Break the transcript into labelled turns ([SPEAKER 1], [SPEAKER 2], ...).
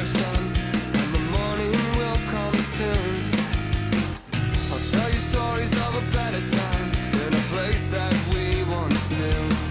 [SPEAKER 1] And the morning will come soon. I'll tell you stories of a better time In a place that we once knew.